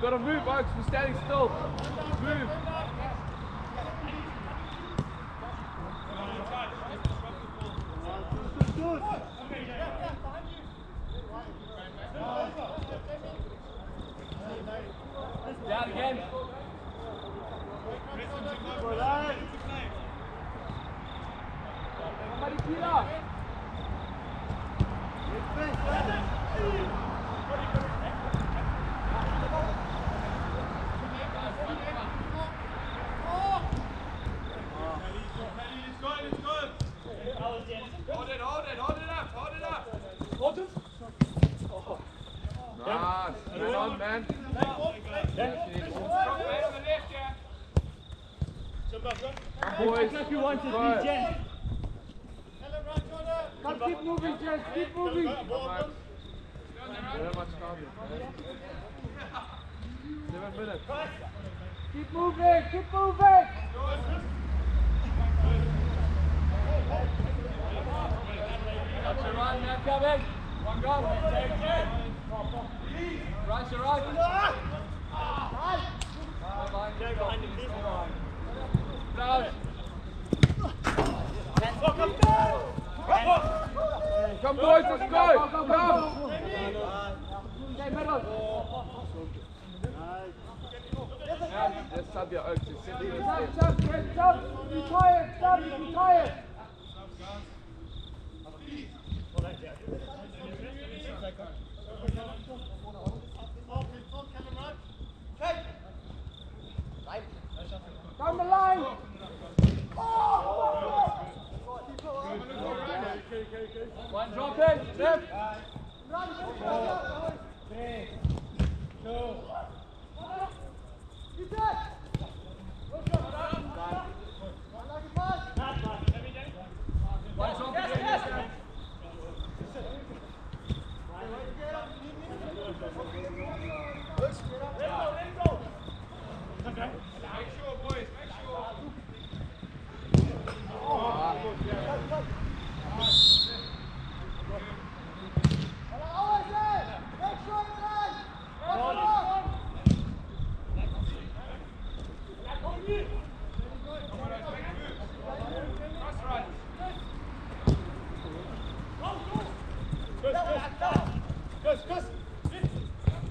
We've got to move, Oaks. We're standing still. Move. Down again. Somebody clean up. Boys. Like you want to Go. be, Jen. Come, keep moving, Jen. Keep moving. Come on. We don't have much time left. Seven minutes. Keep moving. Keep moving. That's your run, now coming. One go. Right, your right. Down. Come, boys, let's go. Come. Okay, middle. Yes, sub your Oaks. You're sitting in Stop, the stop, Jen, stop. Be quiet, stop, be quiet. Down the line. One drop in, left.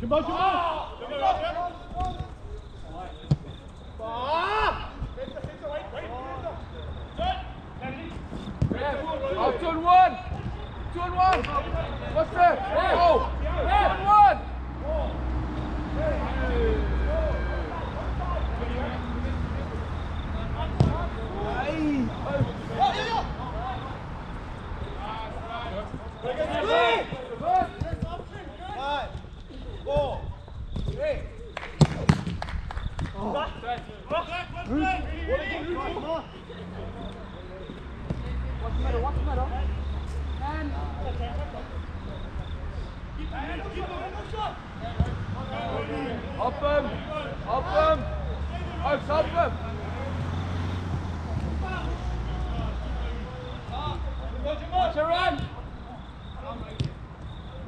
Embaixo, embaixo!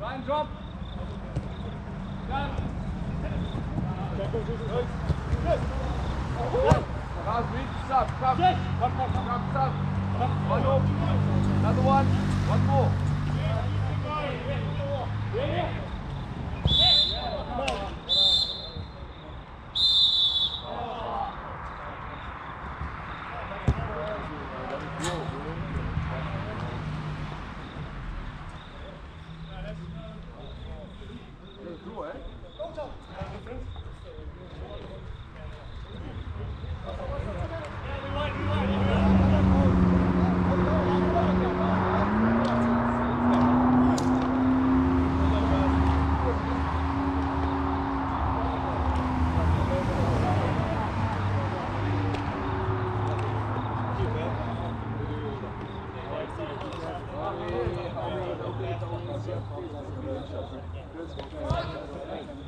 Run, drop. Down. Need to sub. Come. Come, sub. One more. Another one. One more.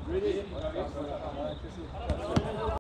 Really c'est bien.